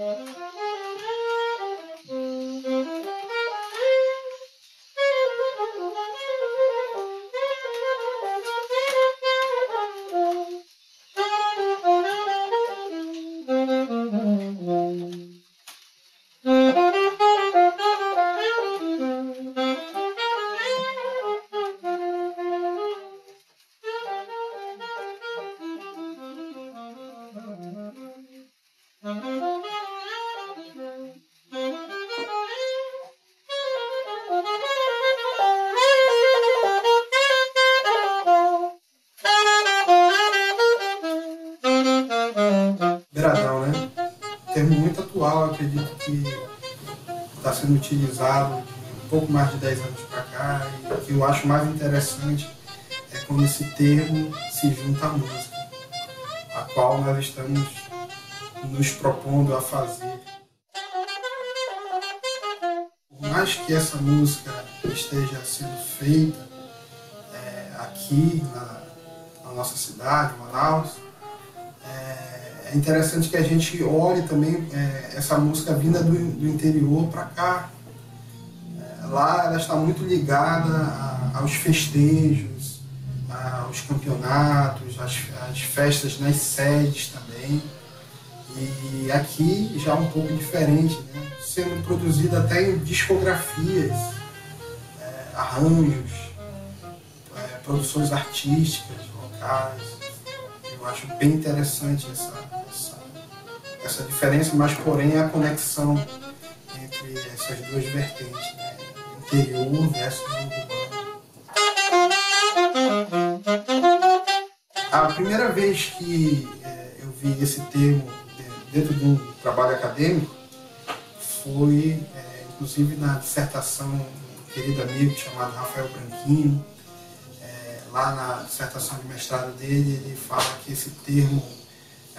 Beiradão, sendo utilizado um pouco mais de 10 anos para cá e o que eu acho mais interessante é quando esse termo se junta à música, a qual nós estamos nos propondo a fazer. Por mais que essa música esteja sendo feita é, aqui na, na, nossa cidade, Manaus, é, é, interessante que a gente olhe também é, essa música vinda do, do interior para cá. É, lá ela está muito ligada a, aos festejos, aos campeonatos, às, festas nas sedes também. E aqui já um pouco diferente, né? sendo produzida até em discografias, é, arranjos, é, produções artísticas, locais. Eu acho bem interessante essa, essa, diferença, mas porém a conexão entre essas duas vertentes, né? interior versus urbano. A primeira vez que é, eu vi esse termo dentro de um trabalho acadêmico foi, é, inclusive, na dissertação do querido amigo chamado Rafael Branquinho. É, lá na dissertação de mestrado dele, ele fala que esse termo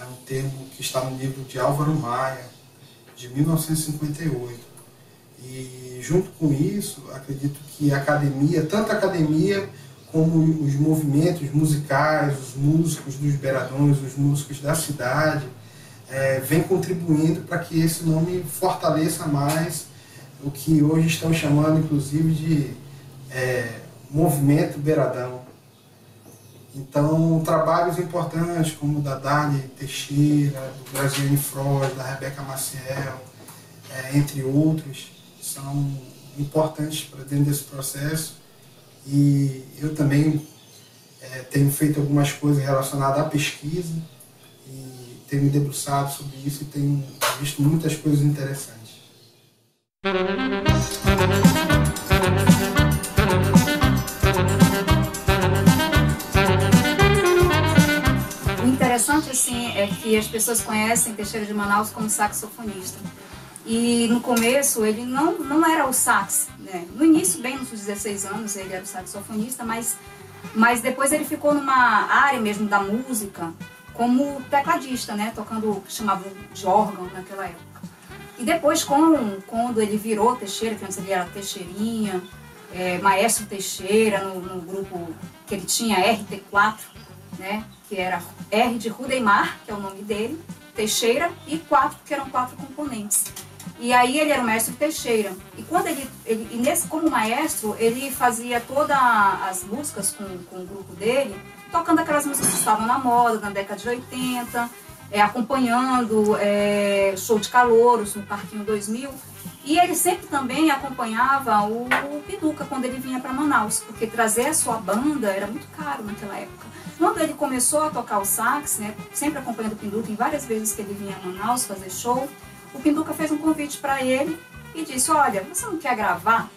é um termo que está no livro de Álvaro Maia, de 1958. E junto com isso, acredito que a academia, tanto a academia como os movimentos musicais, os músicos dos beiradões, os músicos da cidade, é, vem contribuindo para que esse nome fortaleça mais o que hoje estão chamando, inclusive, de é, movimento beiradão. Então, trabalhos importantes como o da Dali Teixeira, do Brasiliane Frost, da Rebeca Maciel, é, entre outros, são importantes para dentro desse processo. E eu também é, tenho feito algumas coisas relacionadas à pesquisa tenho me debruçado sobre isso e tenho visto muitas coisas interessantes. Assim é que as pessoas conhecem Teixeira de Manaus como saxofonista. E no começo ele não, não era o sax, né? No início, bem nos 16 anos, ele era o saxofonista, mas, mas depois ele ficou numa área mesmo da música, como tecladista, né? Tocando chamavam de órgão naquela época. E depois, com, quando ele virou Teixeira, que antes ele era Teixeirinha, é, Maestro Teixeira, no, no, grupo que ele tinha, RT4, né? Que era R de Rudemar, que é o nome dele, Teixeira, e quatro, que eram quatro componentes. E aí ele era o mestre Teixeira. E quando ele, ele nesse, como maestro, ele fazia todas as músicas com, com o grupo dele, tocando aquelas músicas que estavam na moda na década de 80, é, acompanhando é, show de calouros no Parquinho 2000. E ele sempre também acompanhava o, o Piduca quando ele vinha para Manaus, porque trazer a sua banda era muito caro naquela época. Quando ele começou a tocar o sax, né, sempre acompanhando o Pinduca, em várias vezes que ele vinha a Manaus fazer show, o Pinduca fez um convite para ele e disse: Olha, você não quer gravar?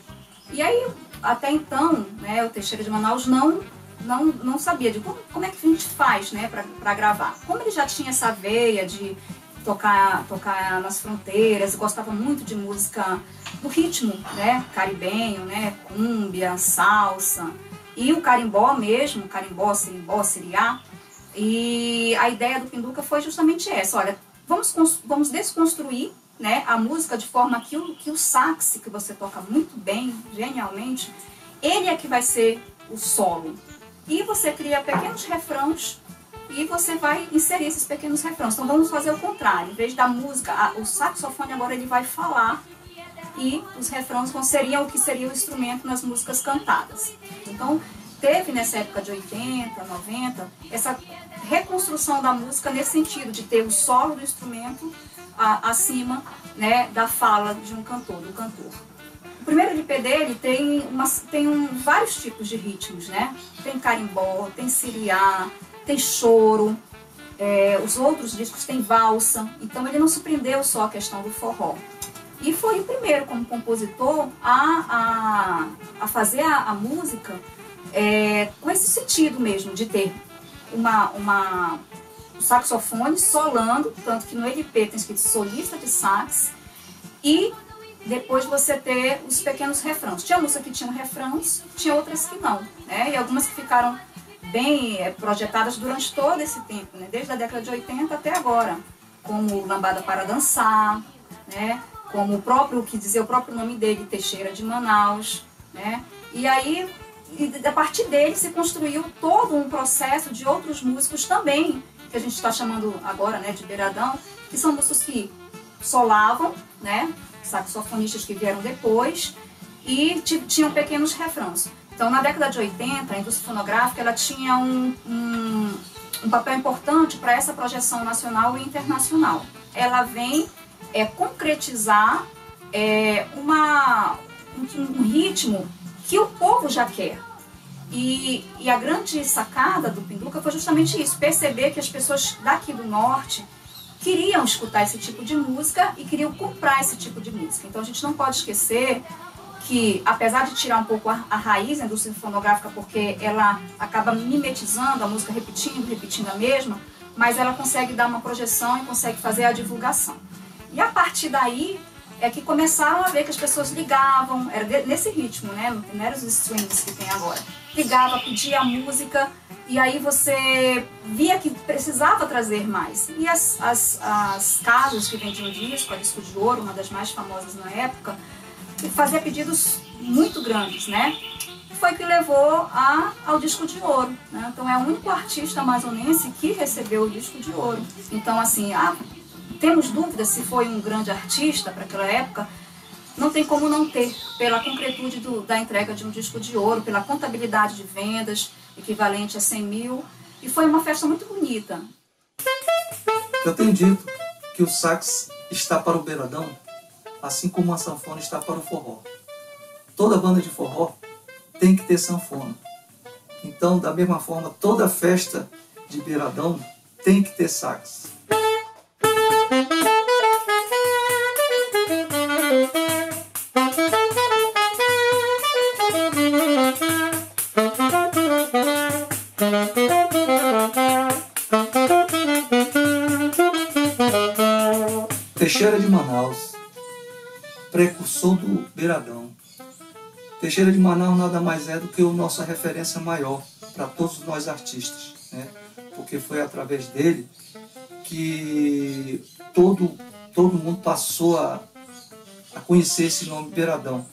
E aí, até então, né, o Teixeira de Manaus não não, não sabia de como, como é que a gente faz né, para gravar. Como ele já tinha essa veia de tocar, tocar nas fronteiras, gostava muito de música do ritmo, né, caribenho, né, cúmbia, salsa, e o carimbó mesmo, carimbó, sirimbó, siriá. E a ideia do Pinduca foi justamente essa, olha, vamos, vamos desconstruir né, a música de forma que o, que o sax, que você toca muito bem, genialmente, ele é que vai ser o solo, e você cria pequenos refrãos e você vai inserir esses pequenos refrões. Então vamos fazer o contrário. Em vez da música, a, o saxofone agora ele vai falar e os refrões seriam o que seria o instrumento nas músicas cantadas. Então teve nessa época de 80, 90, essa reconstrução da música nesse sentido de ter o solo do instrumento a, acima né, da fala de um cantor, do cantor. O primeiro LP dele tem, uma, tem um, vários tipos de ritmos, né? Tem carimbó, tem siriá, tem choro, é, os outros discos têm valsa, então ele não se prendeu só à questão do forró. E foi o primeiro, como compositor, a, a, a fazer a, a música é, com esse sentido mesmo, de ter uma, uma, um saxofone solando, tanto que no LP tem escrito solista de sax, e depois você ter os pequenos refrãos. Tinha música que tinha refrãos, tinha outras que não, né? E algumas que ficaram bem é, projetadas durante todo esse tempo, né? Desde a década de 80 até agora, como Lambada para Dançar, né? Como o próprio, que dizer o próprio nome dele, Teixeira de Manaus, né? E aí, e a partir dele se construiu todo um processo de outros músicos também, que a gente está chamando agora, né, de beiradão, que são músicos que solavam, né? saxofonistas que vieram depois, e tinham pequenos refrãos. Então, na década de 80, a indústria fonográfica ela tinha um, um, um papel importante para essa projeção nacional e internacional. Ela vem é, concretizar é, uma, um, um ritmo que o povo já quer. E, e, a grande sacada do Pinduca foi justamente isso, perceber que as pessoas daqui do norte queriam escutar esse tipo de música e queriam comprar esse tipo de música. Então a gente não pode esquecer que, apesar de tirar um pouco a, a raiz da indústria fonográfica, porque ela acaba mimetizando a música, repetindo, repetindo a mesma, mas ela consegue dar uma projeção e consegue fazer a divulgação. E a partir daí é que começaram a ver que as pessoas ligavam, era nesse ritmo, né? Não eram os streams que tem agora. Ligava, pedia música e aí você via que precisava trazer mais. E as, as, as casas que vendiam disco, a Disco de Ouro, uma das mais famosas na época, fazia pedidos muito grandes, né? Foi que levou a, ao disco de ouro. Né? Então é o único artista amazonense que recebeu o disco de ouro. Então, assim, ah, temos dúvidas se foi um grande artista para aquela época, não tem como não ter, pela concretude do, da entrega de um disco de ouro, pela contabilidade de vendas, equivalente a 100 mil, e foi uma festa muito bonita. Eu tenho dito que o sax está para o beiradão, assim como a sanfona está para o forró. Toda banda de forró tem que ter sanfona. Então, da mesma forma, toda festa de beiradão tem que ter sax. Teixeira de Manaus, precursor do Beiradão. Teixeira de Manaus nada mais é do que a nossa referência maior para todos nós artistas, né? porque foi através dele que todo, todo mundo passou a, a conhecer esse nome Beiradão.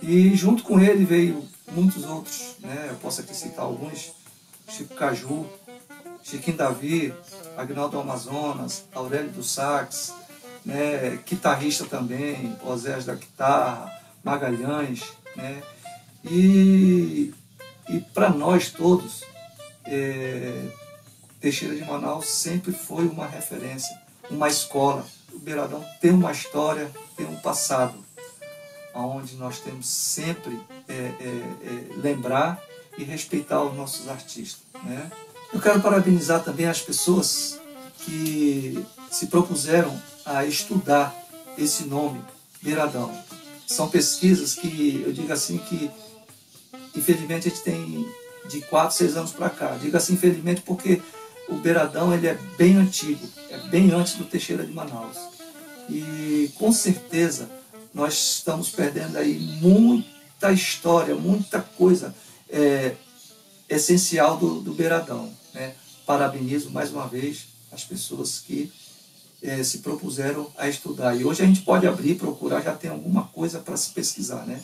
E junto com ele veio muitos outros, né? eu posso aqui citar alguns, Chico Caju, Chiquinho Davi, Agnaldo Amazonas, Aurélio do Sax, né, guitarrista também, Oséias da guitarra, Magalhães, né, e, e para nós todos, é, Teixeira de Manaus sempre foi uma referência, uma escola. O Beiradão tem uma história, tem um passado, onde nós temos sempre é, é, é, lembrar e respeitar os nossos artistas. Né? Eu quero parabenizar também as pessoas que se propuseram a estudar esse nome, Beiradão. São pesquisas que, eu digo assim, que infelizmente a gente tem de 4, 6 anos para cá. Digo assim, infelizmente, porque o Beiradão ele é bem antigo, é bem antes do Teixeira de Manaus. E com certeza nós estamos perdendo aí muita história, muita coisa é, essencial do, do Beiradão. Né? Parabenizo mais uma vez as pessoas que é, se propuseram a estudar. E hoje a gente pode abrir, procurar, já tem alguma coisa para se pesquisar, né?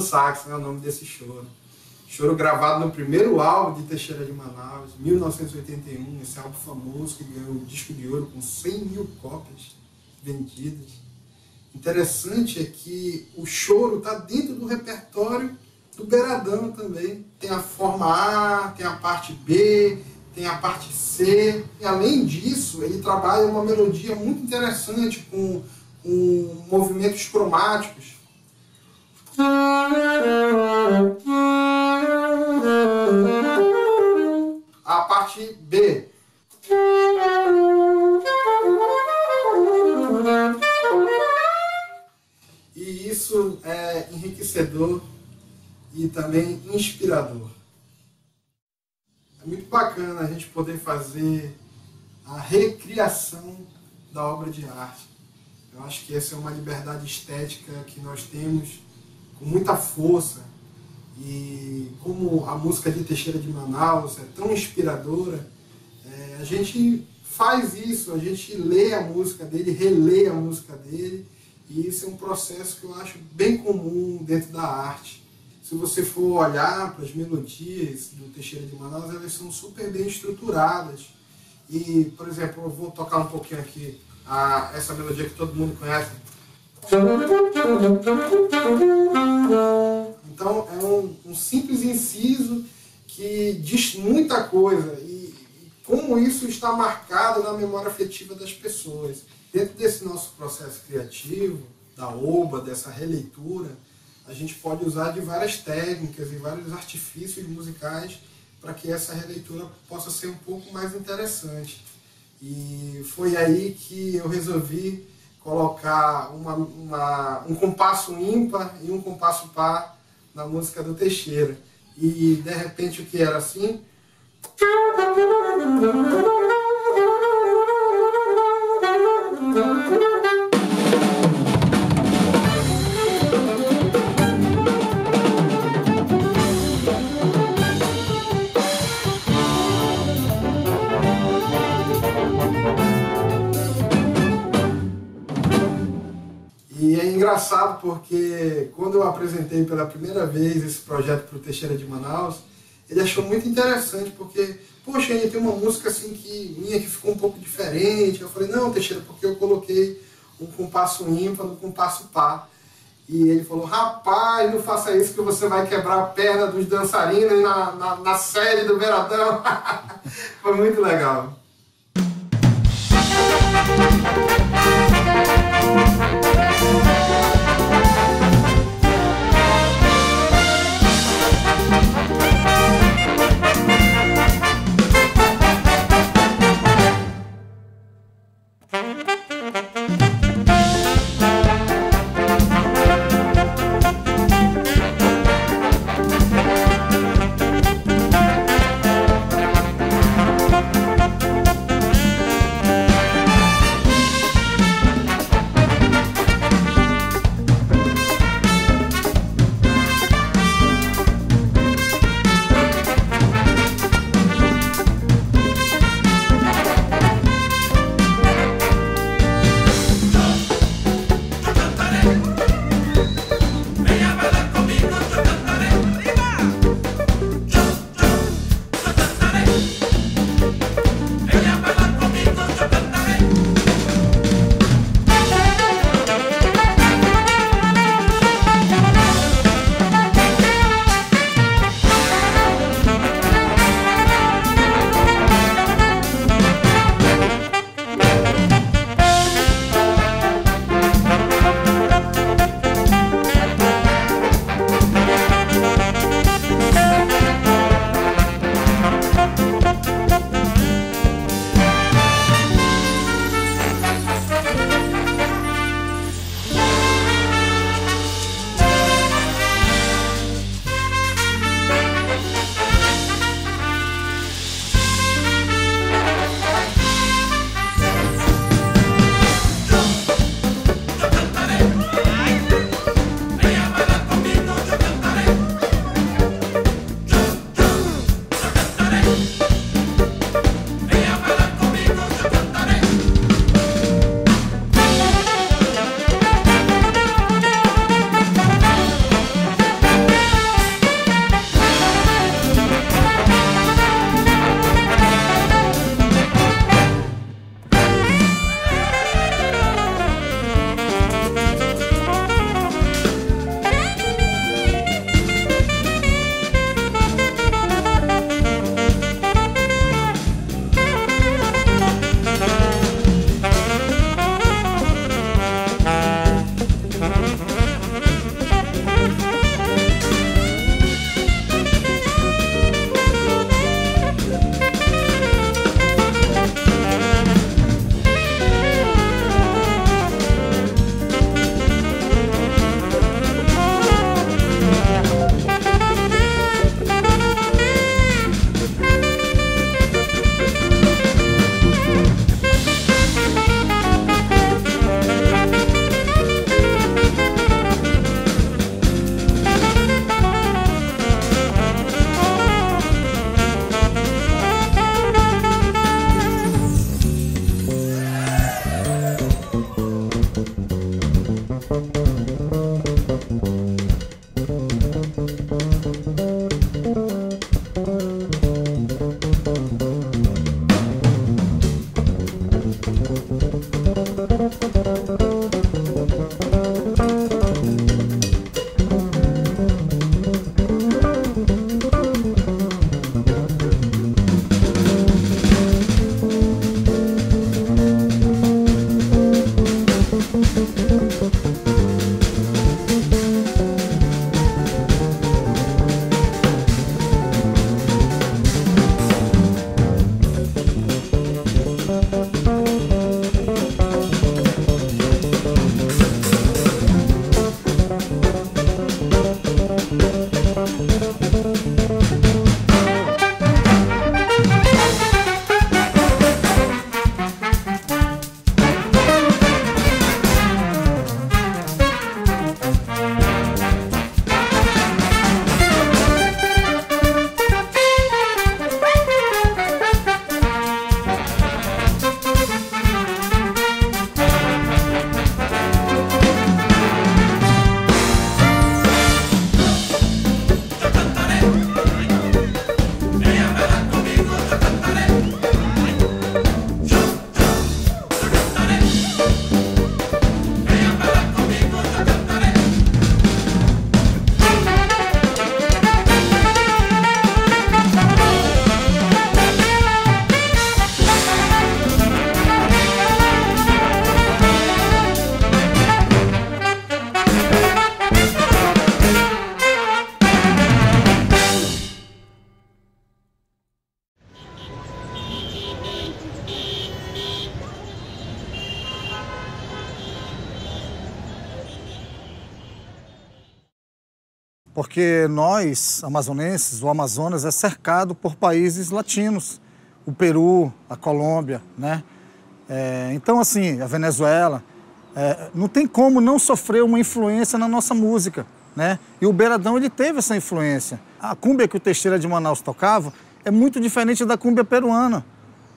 Montando sax, né, o nome desse choro. Choro gravado no primeiro álbum de Teixeira de Manaus, 1981, esse álbum famoso que ganhou o disco de ouro com 100 mil cópias vendidas. Interessante é que o choro está dentro do repertório do Beiradão também. Tem a forma A, tem a parte B, tem a parte C. E além disso, ele trabalha uma melodia muito interessante com, com movimentos cromáticos. A parte B. E isso é enriquecedor e também inspirador. É muito bacana a gente poder fazer a recriação da obra de arte. Eu acho que essa é uma liberdade estética que nós temos com muita força. E como a música de Teixeira de Manaus é tão inspiradora, é, a gente faz isso, a gente lê a música dele, relê a música dele, e isso é um processo que eu acho bem comum dentro da arte. Se você for olhar para as melodias do Teixeira de Manaus, elas são super bem estruturadas. E, por exemplo, eu vou tocar um pouquinho aqui a, essa melodia que todo mundo conhece. Então, é um, um simples inciso que diz muita coisa e, e como isso está marcado na memória afetiva das pessoas. Dentro desse nosso processo criativo, da OBA, dessa releitura, a gente pode usar de várias técnicas e vários artifícios musicais para que essa releitura possa ser um pouco mais interessante. E foi aí que eu resolvi colocar uma, uma, um compasso ímpar e um compasso par na música do Teixeira. E de repente o que era assim. Porque quando eu apresentei pela primeira vez esse projeto para o Teixeira de Manaus, ele achou muito interessante porque, poxa, ainda tem uma música assim que minha que ficou um pouco diferente. Eu falei, não, Teixeira, porque eu coloquei um compasso ímpar no compasso par. E ele falou, rapaz, não faça isso que você vai quebrar a perna dos dançarinos na, na, na série do Beiradão. Foi muito legal. Porque nós, amazonenses, o Amazonas é cercado por países latinos, o Peru, a Colômbia, né? É, então, assim, a Venezuela, é, não tem como não sofrer uma influência na nossa música, né? E o Beiradão, ele teve essa influência. A cúmbia que o Teixeira de Manaus tocava é muito diferente da cúmbia peruana,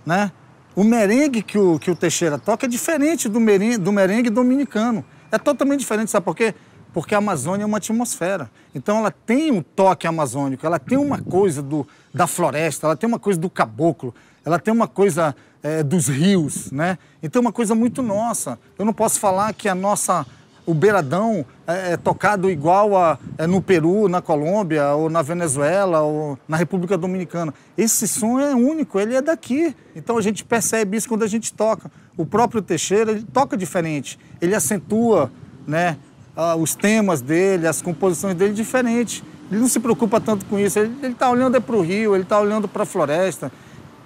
né? O merengue que o, que o Teixeira toca é diferente do merengue, do merengue dominicano. É totalmente diferente, sabe por quê? Porque a Amazônia é uma atmosfera. Então ela tem um toque amazônico, ela tem uma coisa do, da floresta, ela tem uma coisa do caboclo, ela tem uma coisa é, dos rios, né? Então é uma coisa muito nossa. Eu não posso falar que a nossa o beiradão é, é tocado igual a, é no Peru, na Colômbia, ou na Venezuela, ou na República Dominicana. Esse som é único, ele é daqui. Então a gente percebe isso quando a gente toca. O próprio Teixeira, ele toca diferente, ele acentua, né? Ah, os temas dele, as composições dele diferentes. Ele não se preocupa tanto com isso. Ele está olhando é para o rio, ele está olhando para a floresta.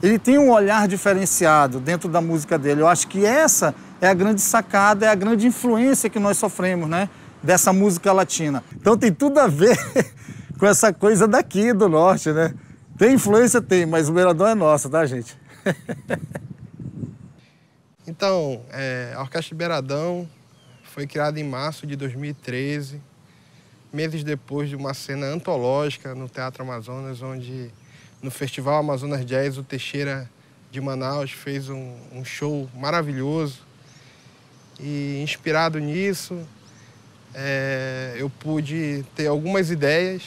Ele tem um olhar diferenciado dentro da música dele. Eu acho que essa é a grande sacada, é a grande influência que nós sofremos, né? Dessa música latina. Então tem tudo a ver com essa coisa daqui do norte, né? Tem influência? Tem, mas o Beiradão é nosso, tá, gente? então, é, a Orquestra Beiradão foi criado em março de 2013, meses depois de uma cena antológica no Teatro Amazonas, onde no Festival Amazonas Jazz o Teixeira de Manaus fez um, um show maravilhoso. E inspirado nisso, é, eu pude ter algumas ideias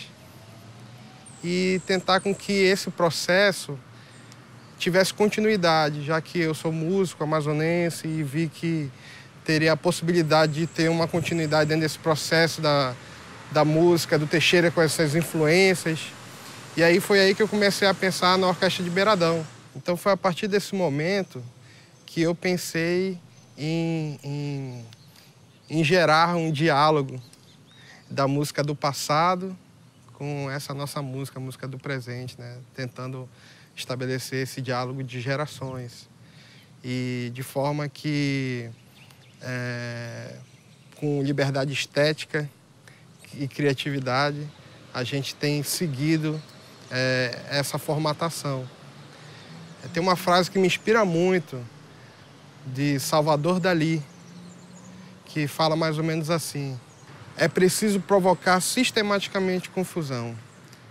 e tentar com que esse processo tivesse continuidade, já que eu sou músico amazonense e vi que teria a possibilidade de ter uma continuidade dentro desse processo da, da música, do Teixeira com essas influências. E aí foi aí que eu comecei a pensar na Orquestra de Beiradão. Então foi a partir desse momento que eu pensei em, em, em gerar um diálogo da música do passado com essa nossa música, a música do presente, né? tentando estabelecer esse diálogo de gerações. E de forma que é, com liberdade estética e criatividade, a gente tem seguido é, essa formatação. Tem uma frase que me inspira muito, de Salvador Dali, que fala mais ou menos assim: é preciso provocar sistematicamente confusão.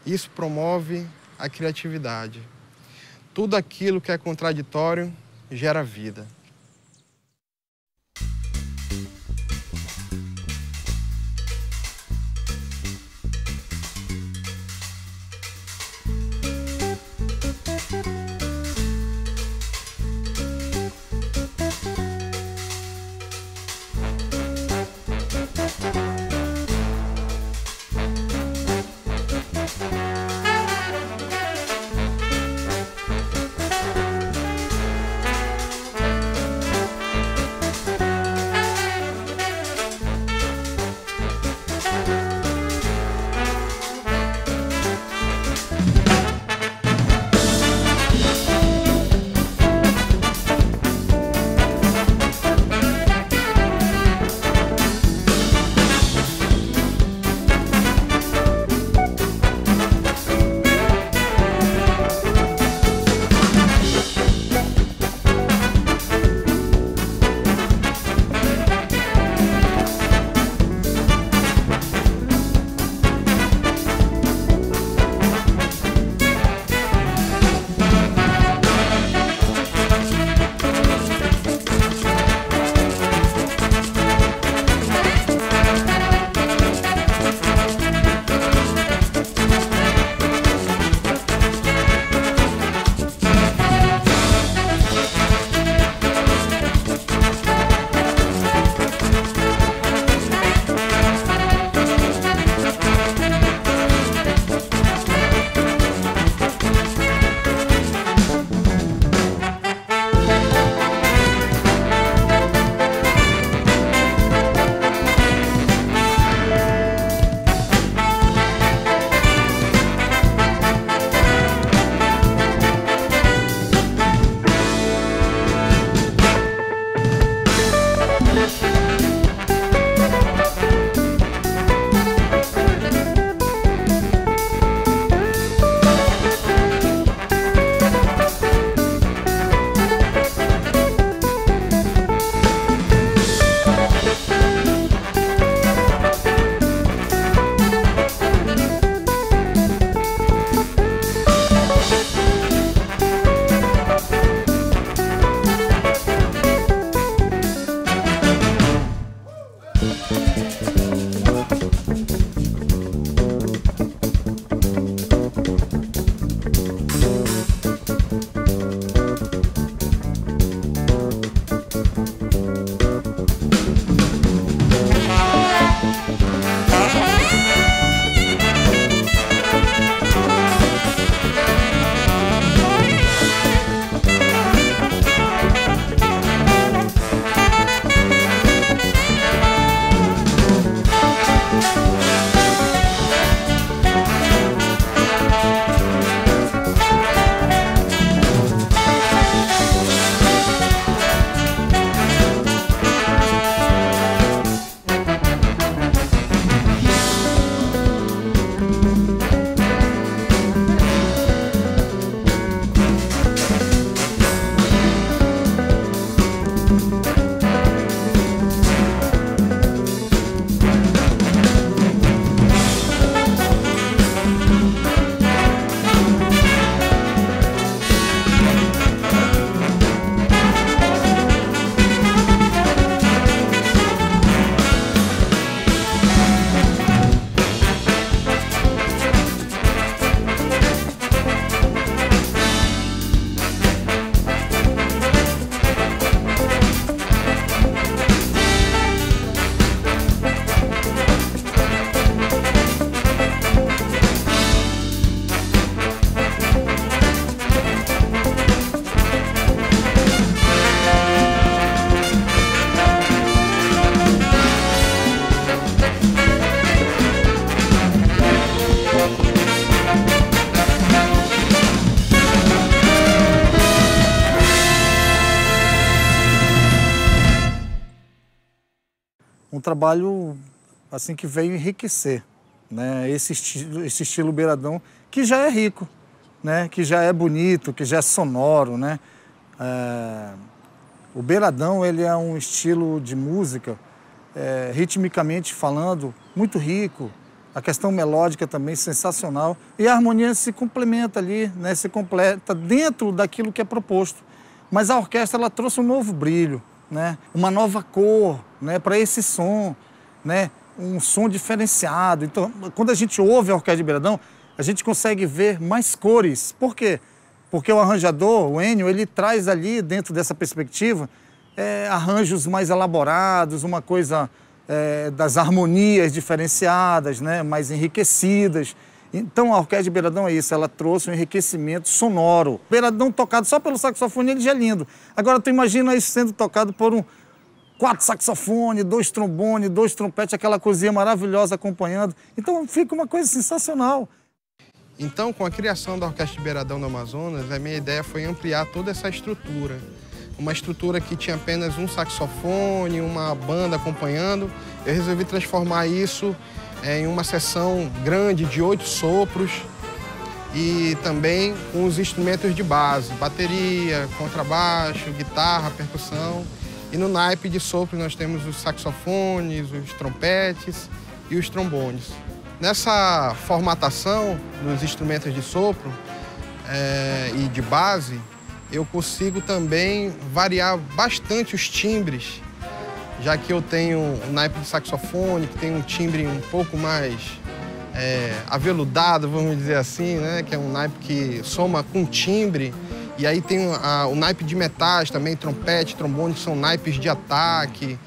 Isso promove a criatividade. Tudo aquilo que é contraditório gera vida. Trabalho assim que veio enriquecer né? esse, estilo, esse estilo beiradão que já é rico, né? que já é bonito, que já é sonoro. Né? É... O beiradão ele é um estilo de música, é, ritmicamente falando, muito rico, a questão melódica também sensacional e a harmonia se complementa ali, né? se completa dentro daquilo que é proposto. Mas a orquestra ela trouxe um novo brilho, né? uma nova cor né? para esse som, né? um som diferenciado. Então, quando a gente ouve a orquestra de Beiradão, a gente consegue ver mais cores. Por quê? Porque o arranjador, o Enio, ele traz ali, dentro dessa perspectiva, é, arranjos mais elaborados, uma coisa é, das harmonias diferenciadas, né? mais enriquecidas. Então a Orquestra de Beiradão é isso, ela trouxe um enriquecimento sonoro. Beiradão tocado só pelo saxofone, ele já é lindo. Agora tu imagina isso sendo tocado por um, quatro saxofones, dois trombones, dois trompetes, aquela coisinha maravilhosa acompanhando. Então fica uma coisa sensacional. Então, com a criação da Orquestra Beiradão do Amazonas, a minha ideia foi ampliar toda essa estrutura. Uma estrutura que tinha apenas um saxofone, uma banda acompanhando. Eu resolvi transformar isso é, em uma sessão grande de oito sopros e também com os instrumentos de base, bateria, contrabaixo, guitarra, percussão. E no naipe de sopro nós temos os saxofones, os trompetes e os trombones. Nessa formatação dos instrumentos de sopro é, e de base, eu consigo também variar bastante os timbres, já que eu tenho um naipe de saxofone, que tem um timbre um pouco mais é, aveludado, vamos dizer assim, né? que é um naipe que soma com timbre. E aí tem a, o naipe de metais também, trompete, trombone, que são naipes de ataque.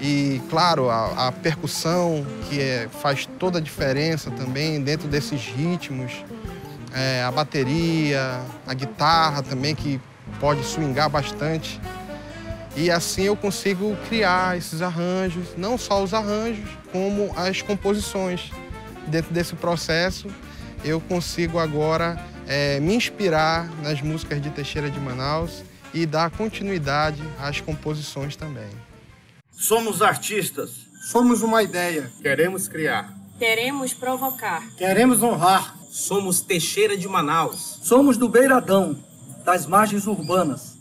E, claro, a, a percussão, que é, faz toda a diferença também dentro desses ritmos. É, a bateria, a guitarra também, que pode swingar bastante. E assim eu consigo criar esses arranjos, não só os arranjos, como as composições. Dentro desse processo, eu consigo agora é, me inspirar nas músicas de Teixeira de Manaus e dar continuidade às composições também. Somos artistas. Somos uma ideia. Queremos criar. Queremos provocar. Queremos honrar. Somos Teixeira de Manaus. Somos do Beiradão, das margens urbanas.